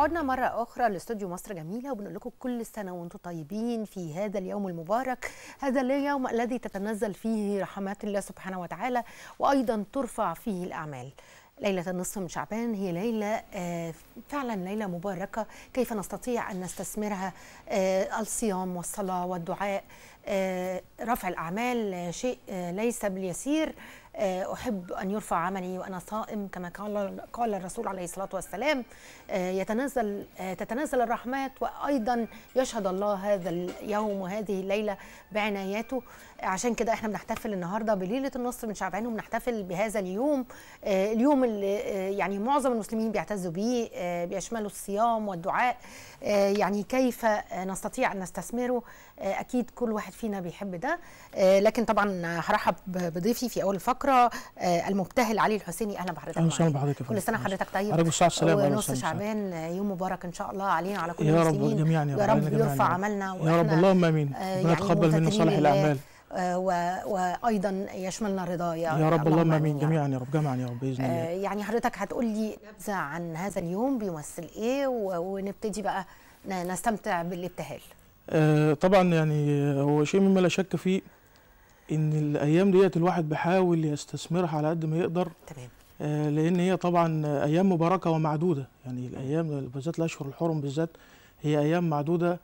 عدنا مرة أخرى لاستوديو مصر جميلة وبنقول لكم كل سنة وأنتم طيبين في هذا اليوم المبارك. هذا اليوم الذي تتنزل فيه رحمات الله سبحانه وتعالى وأيضا ترفع فيه الأعمال. ليلة النصف من شعبان هي ليلة آه، فعلا ليلة مباركة. كيف نستطيع أن نستثمرها؟ آه، الصيام والصلاة والدعاء. آه، رفع الأعمال شيء ليس باليسير. أحب أن يرفع عملي وأنا صائم كما قال قال الرسول عليه الصلاة والسلام آه، يتنزل آه، تتنزل الرحمات وأيضا يشهد الله هذا اليوم وهذه الليلة بعناياته. عشان كده إحنا بنحتفل النهارده بليلة النصر من شعبان وبنحتفل بهذا اليوم آه، اليوم اللي آه، يعني معظم المسلمين بيعتزوا بيه آه، بيشمله الصيام والدعاء آه، يعني كيف آه، نستطيع أن نستثمره. آه، أكيد كل واحد فينا بيحب ده آه، لكن طبعا هرحب بضيفي في أول الفقرة آه، المبتهل علي الحسيني أهلا بحضرتك أهلا وسهلا. بحضرتك كل. سنة حضرتك طيب ونص. شعبان آه، يوم مبارك إن شاء الله علينا وعلى كل يا رب جميعا يا رب يرفع. عملنا يا رب اللهم آمين آه، ربنا يتقبل منا صالح الأعمال آه، و- وأيضا يشملنا رضاه يا, يا رب اللهم آمين. جميعا يا رب جميعا يا رب بإذن آه، الله يعني حضرتك هتقول لي نبذه عن هذا اليوم بيمثل إيه و- ونبتدي بقى نستمتع بالابتهال آه طبعا يعني هو شيء مما لا شك فيه إن الأيام ديت الواحد بيحاول يستثمرها على قد ما يقدر تمام آه لأن هي طبعا أيام مباركة ومعدودة يعني الأيام بالذات الأشهر الحرم بالذات هي أيام معدودة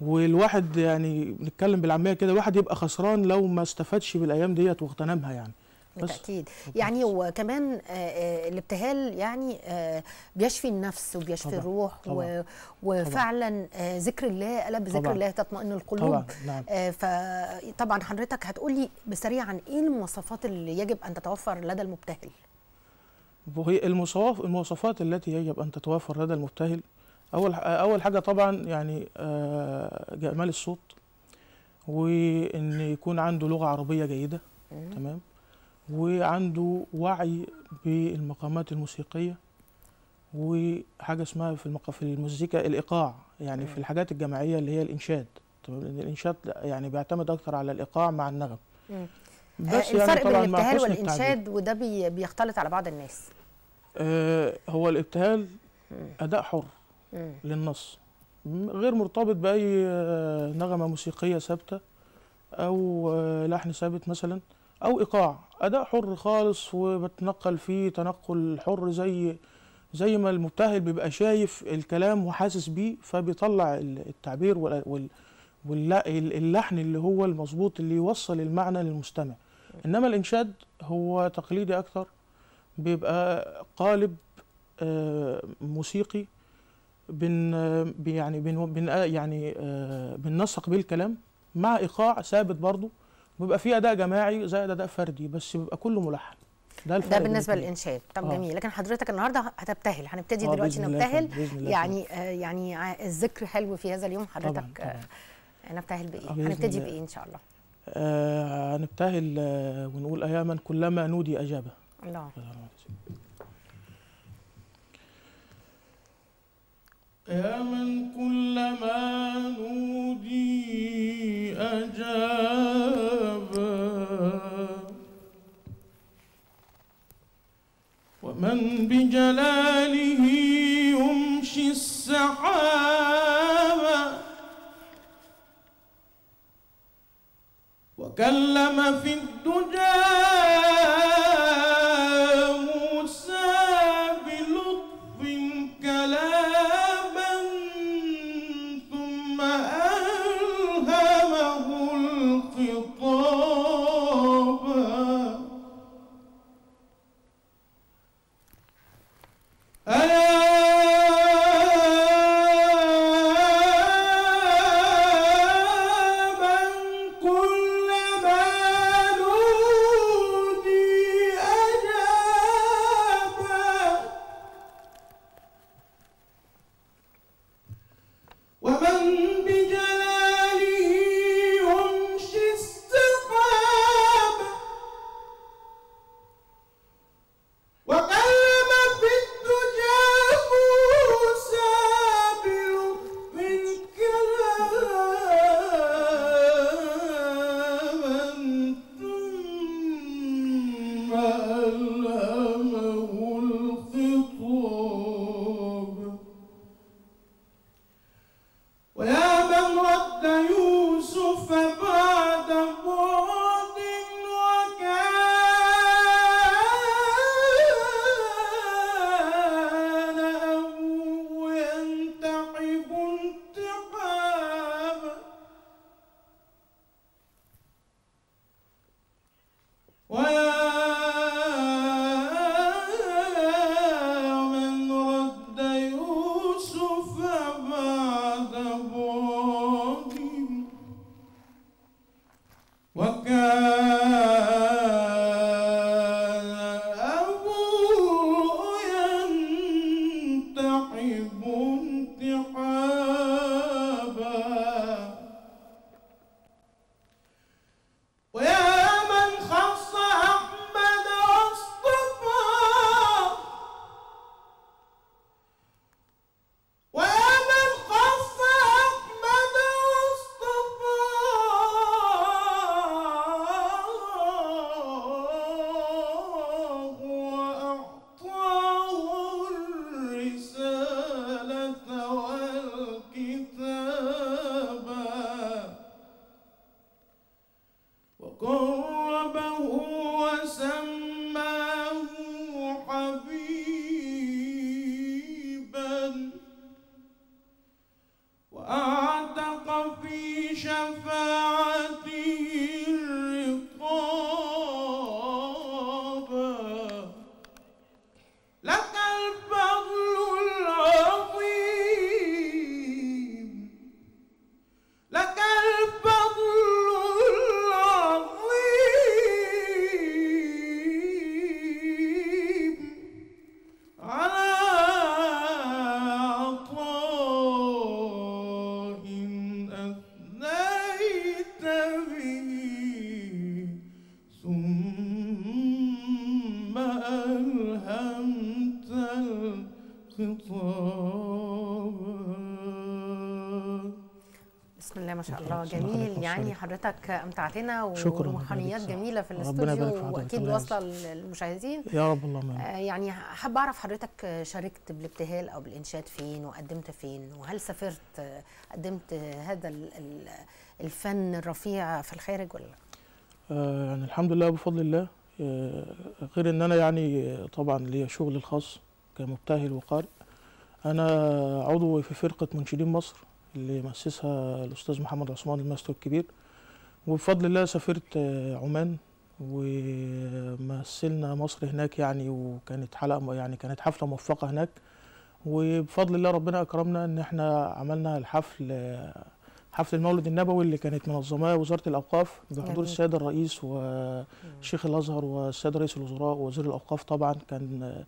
والواحد يعني بنتكلم بالعامية كده الواحد يبقى خسران لو ما استفادش بالأيام ديت واغتنمها يعني. بالتأكيد. يعني وكمان آه، آه، الابتهال يعني آه، بيشفي النفس وبيشفي طبعاً، الروح طبعاً، وفعلا ذكر الله بذكر طبعاً. الله تطمئن القلوب. طبعا نعم. فطبعا حضرتك هتقولي بسريعا إيه المواصفات اللي يجب أن تتوفر لدى المبتهل؟ وهي المواصفات المواصفات التي يجب أن تتوافر لدى المبتهل أول أول حاجة طبعا يعني جمال الصوت وإن يكون عنده لغة عربية جيدة. تمام؟ وعنده وعي بالمقامات الموسيقية وحاجة اسمها في المق... في المزيكا الإيقاع يعني في. الحاجات الجماعية اللي هي الإنشاد تمام لأن الإنشاد يعني بيعتمد أكتر على الإيقاع مع النغم. بس آه، الفرق بين طبعاً مع الابتهال. والإنشاد وده بي- بيختلط على بعض الناس آه هو الإبتهال. أداء حر. للنص غير مرتبط بأي آه، نغمة موسيقية ثابتة أو آه، لحن ثابت مثلا أو إيقاع. أداء حر خالص وبتنقل فيه تنقل حر زي زي ما المبتهل بيبقى شايف الكلام وحاسس بيه فبيطلع ال- التعبير وال- وال- واللا- ال- اللحن اللي هو المظبوط اللي يوصل المعنى للمستمع. إنما الإنشاد هو تقليدي أكتر بيبقى قالب آه، موسيقي بن يعني بن بن يعني آه، بننسق بيه الكلام مع إيقاع ثابت برضه. بيبقى فيه أداء جماعي زائد أداء فردي بس بيبقى كله ملحن. ده ده بالنسبة. للإنشاد. طب آه. جميل. لكن حضرتك النهارده هتبتهل هنبتدي آه، دلوقتي نبتهل. الله يا يعني آه يعني الذكر حلو في هذا اليوم. حضرتك طبعا آه نبتهل بإيه؟ آه، هنبتدي. بإيه إن شاء الله؟ آه هنبتهل آه ونقول أياما كلما نودي أجابة. الله. يا من كلما نودي أجابا ومن بجلاله يمشي السحابا وكلم في الدجى الله جميل. يعني حضرتك امتعتنا. وروحانيات جميلة في الاستوديو. وأكيد واصلة للمشاهدين يا رب اللهم. آه، يعني حابة أعرف حضرتك شاركت بالابتهال أو بالإنشاد فين وقدمت فين وهل سافرت آه، قدمت هذا ال- ال- الفن الرفيع في الخارج ولا لا؟ آه، يعني الحمد لله بفضل الله آه، غير إن أنا يعني آه، طبعا ليا شغلي الخاص كمبتهل وقارئ أنا عضو في فرقة منشدين مصر اللي مؤسسها الأستاذ محمد عثمان الماستر الكبير. وبفضل الله سافرت آه، عمان ومثلنا مصر هناك يعني وكانت حلقة يعني كانت حفلة موفقة هناك. وبفضل الله ربنا أكرمنا إن إحنا عملنا الحفل آه، حفل المولد النبوي اللي كانت منظماه وزارة الأوقاف بحضور. السيد الرئيس وشيخ الأزهر والسيد رئيس الوزراء ووزير الأوقاف طبعا. كان آه،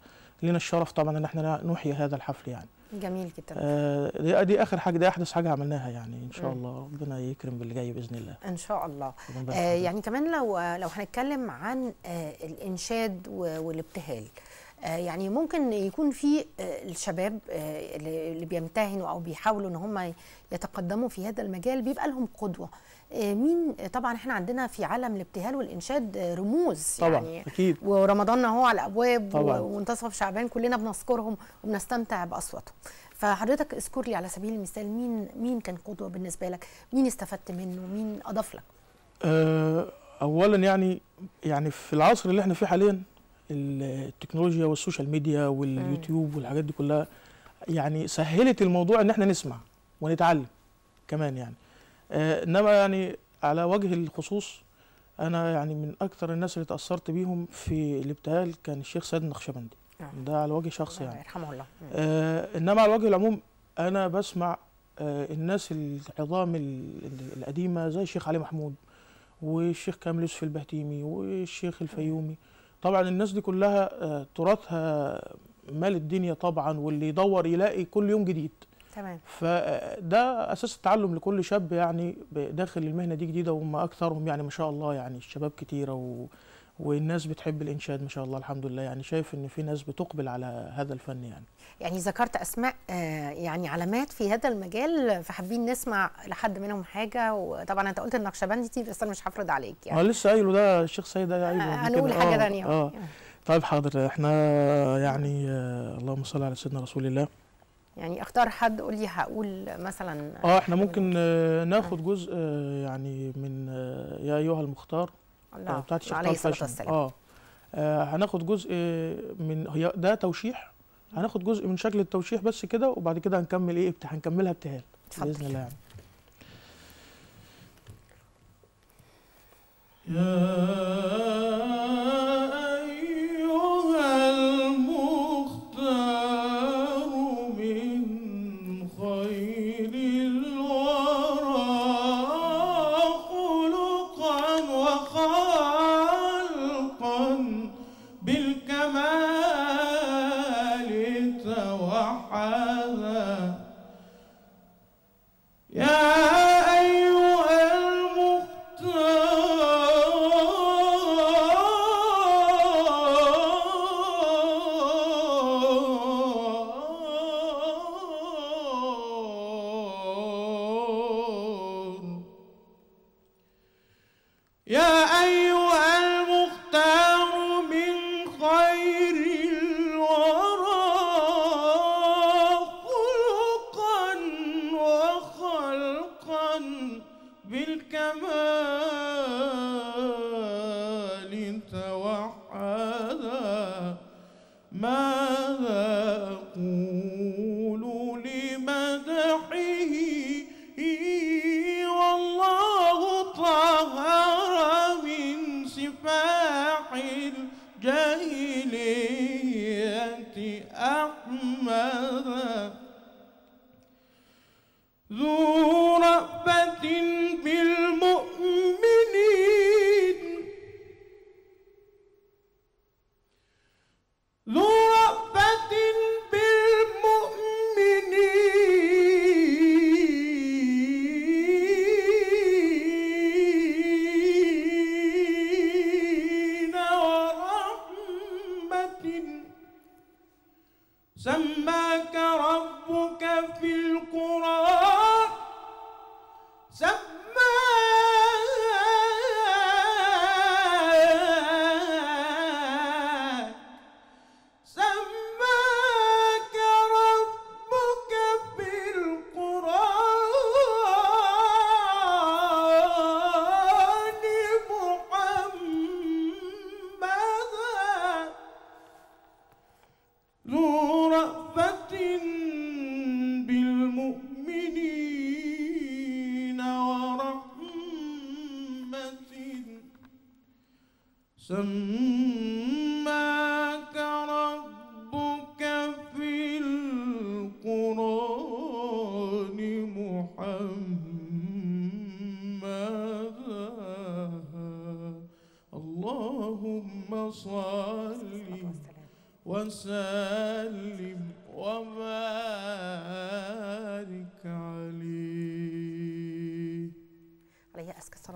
لنا الشرف طبعا إن إحنا نحيي هذا الحفل يعني. جميل جدا آه، دي, آخر حاجة دي أحدث حاجة عملناها يعني إن شاء. الله ربنا يكرم باللي جاي بإذن الله إن شاء الله آه. يعني كمان لو لو هنتكلم عن آه الإنشاد والابتهال آه يعني ممكن يكون في آه الشباب آه اللي بيمتهنوا أو بيحاولوا إن هم يتقدموا في هذا المجال بيبقى لهم قدوة. آه مين طبعا إحنا عندنا في عالم الابتهال والإنشاد آه رموز طبعا يعني. أكيد. ورمضان هو على الأبواب طبعاً. ومنتصف شعبان كلنا بنذكرهم وبنستمتع بأصواتهم. فحضرتك اذكر لي على سبيل المثال مين مين كان قدوة بالنسبة لك؟ مين استفدت منه؟ مين أضاف لك؟ آه، اولا يعني يعني في العصر اللي إحنا فيه حاليا التكنولوجيا وال social media واليوتيوب والحاجات دي كلها يعني سهلت الموضوع إن إحنا نسمع ونتعلم كمان يعني. آه، إنما يعني على وجه الخصوص أنا يعني من أكثر الناس اللي تأثرت بيهم في الابتهال كان الشيخ سيد النقشبندي نعم. ده على وجه شخصي يعني. يرحمه الله. آه إنما على وجه العموم أنا بسمع آه الناس العظام ال- ال- القديمة زي الشيخ علي محمود والشيخ كامل يوسف البهتيمي والشيخ الفيومي طبعا الناس دي كلها آه تراثها مال الدنيا طبعا واللي يدور يلاقي كل يوم جديد. تمام. فده أساس التعلم لكل شاب يعني داخل المهنة دي جديدة وهم أكثرهم يعني ما شاء الله يعني الشباب كتيرة و والناس بتحب الإنشاد ما شاء الله الحمد لله. يعني شايف إن في ناس بتقبل على هذا الفن يعني. يعني ذكرت أسماء آه يعني علامات في هذا المجال فحابين نسمع لحد منهم حاجة. وطبعا أنت قلت النقشبندي دي بس أنا مش هفرض عليك آه يعني لسه قايله ده الشيخ سيد ده قايله آه هنقول. حاجة آه، ثانية آه. طيب حاضر. إحنا يعني آه اللهم صل على سيدنا رسول الله. يعني أختار حد قول لي هقول مثلا. آه إحنا ممكن آه ناخد جزء آه يعني من آه يا أيها المختار. آه الله بتاعت الشيخ عليه الصلاة. والسلام. آه آه، هناخد جزء من هي ده توشيح؟ هناخد جزء من شكل التوشيح بس كده وبعد كده هنكمل إيه؟ ابت- هنكملها ابتهال بإذن الله يعني. يا سماك ربك في القرآن محمدا. اللهم صل وسلم وبارك عليه.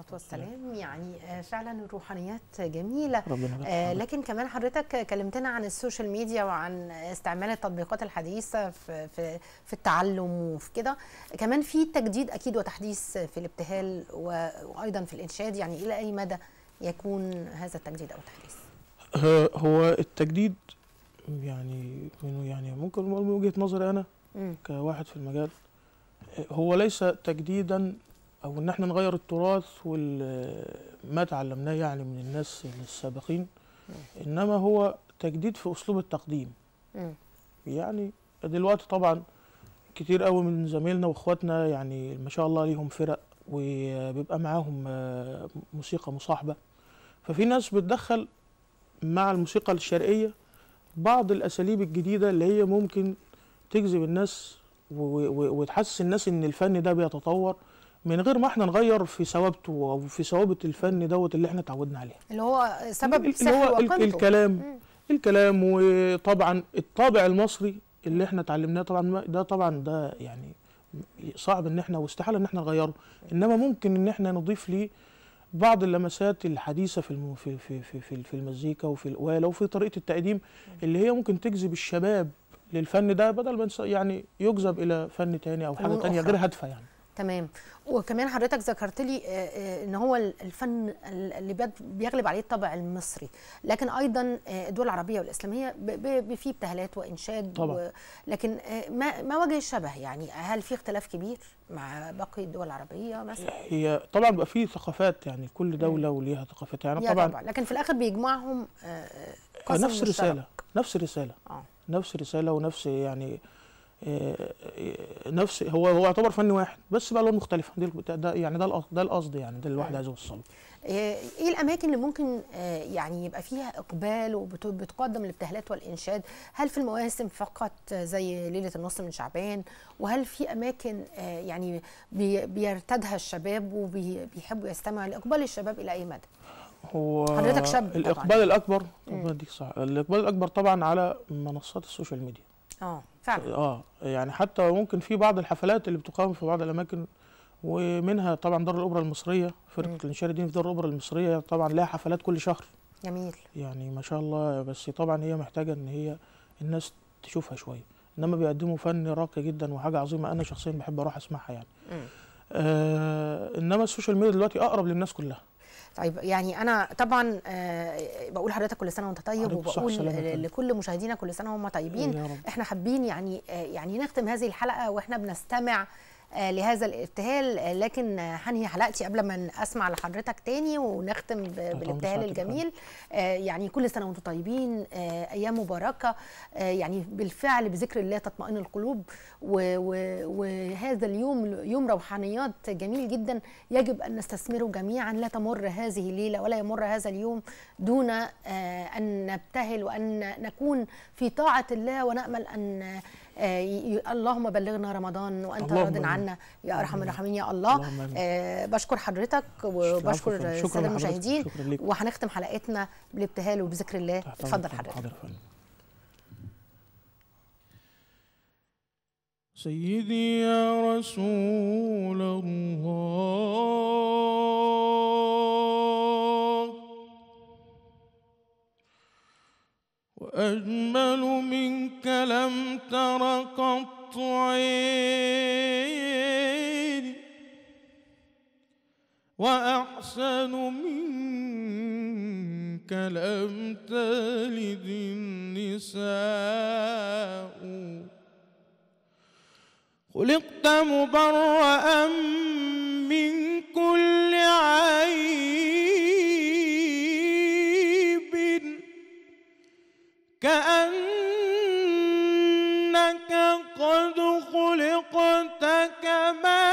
الصلاة والسلام. يعني آه، فعلا الروحانيات جميلة. ربنا آه، لكن كمان حضرتك كلمتنا عن السوشيال ميديا وعن استعمال التطبيقات الحديثة في في في التعلم وفي كده. كمان في تجديد أكيد وتحديث في الابتهال وأيضا في الإنشاد يعني إلى أي مدى يكون هذا التجديد أو التحديث؟ هو التجديد يعني يعني ممكن من وجهة نظري مم. كواحد في المجال آه، هو ليس تجديدا أو إن إحنا نغير التراث وما تعلمناه يعني من الناس السابقين إنما هو تجديد في أسلوب التقديم. يعني دلوقتي طبعا كتير قوي من زمايلنا وإخواتنا يعني ما شاء الله ليهم فرق وبيبقى معاهم موسيقى مصاحبة. ففي ناس بتدخل مع الموسيقى الشرقية بعض الأساليب الجديدة اللي هي ممكن تجذب الناس وتحسس الناس إن الفن ده بيتطور. من غير ما إحنا نغير في ثوابته أو في ثوابت الفن دوت اللي إحنا اتعودنا عليه اللي هو سبب اللي هو الكلام مم. الكلام وطبعا الطابع المصري اللي إحنا اتعلمناه طبعا ده طبعا ده يعني صعب إن إحنا واستحالة إن إحنا نغيره إنما ممكن إن إحنا نضيف ليه بعض اللمسات الحديثة في. في في في في, المزيكا وفي القواله وفي طريقة التقديم اللي هي ممكن تجذب الشباب للفن ده بدل ما يعني يجذب إلى فن تاني أو حاجة أخرى. غير هادفة يعني تمام. وكمان حضرتك ذكرت لي آه، آه، إن هو ال- الفن ال- اللي بيغلب عليه الطابع المصري. لكن أيضا آه، الدول العربية والإسلامية في ابتهالات وإنشاد طبعاً. لكن آه، ما ما وجه الشبه يعني؟ هل في اختلاف كبير مع باقي الدول العربية مثلا؟ هي طبعا بقى في ثقافات يعني كل دولة وليها ثقافتها يعني طبعا طبعا لكن في الآخر بيجمعهم آه، آه، نفس. الرسالة نفس الرسالة. آه. نفس الرسالة ونفس يعني آه، آه، نفس هو هو يعتبر فن واحد بس بقى لون مختلفة. دي ده- يعني ده القصد ده القصد يعني ده الواحد عايز يوصله. آه، إيه الأماكن اللي ممكن آه، يعني يبقى فيها إقبال وبتقدم الابتهالات والإنشاد؟ هل في المواسم فقط آه، زي ليلة النص من شعبان؟ وهل في أماكن آه، يعني بي- بيرتادها الشباب وبيحبوا يستمعوا لإقبال الشباب إلى أي مدى؟ هو حضرتك شاب طبعاً. الإقبال الأكبر. طبعا دي صح الإقبال الأكبر طبعا على منصات ال social media. آه فعلا. آه يعني حتى ممكن في بعض الحفلات اللي بتقام في بعض الأماكن ومنها طبعا دار الأوبرا المصرية فرقة مم. الانشاد الديني في دار الأوبرا المصرية طبعا لها حفلات كل شهر. جميل. يعني ما شاء الله بس طبعا هي محتاجة إن هي الناس تشوفها شوية. إنما بيقدموا فن راقي جدا وحاجة عظيمة أنا شخصيا بحب أروح أسمعها يعني. آه إنما السوشيال ميديا دلوقتي أقرب للناس كلها. طيب يعني أنا طبعا آه، بقول لحضرتك كل سنة وأنت طيب وبقول فندم. لكل مشاهدينا كل سنة وهم طيبين إحنا حابين يعني آه، يعني نختم هذه الحلقة وإحنا بنستمع لهذا الابتهال آه، لكن آه، هنهي حلقتي قبل ما أسمع لحضرتك تاني ونختم بالابتهال الجميل. آه، يعني كل سنة وأنتم طيبين. آه، أيام مباركة. آه، يعني بالفعل بذكر الله تطمئن القلوب. وهذا اليوم يوم روحانيات جميل جدا. يجب أن نستثمره جميعا. لا تمر هذه الليلة ولا يمر هذا اليوم دون آه، أن نبتهل وأن نكون في طاعة الله ونأمل أن آه، اللهم بلغنا رمضان وأنت راض. عنا يا أرحم الراحمين يا الله. آه، بشكر حضرتك وبشكر. السادة. المشاهدين وهنختم حلقتنا بالابتهال وبذكر الله اتفضل. حضرتك. سيدي يا رسول الله وأجمل منك لم تر قط عيني وأحسن منك لم تلد النساء. خلقت مبرأ من كل عيب. كأنك قد خلقت كما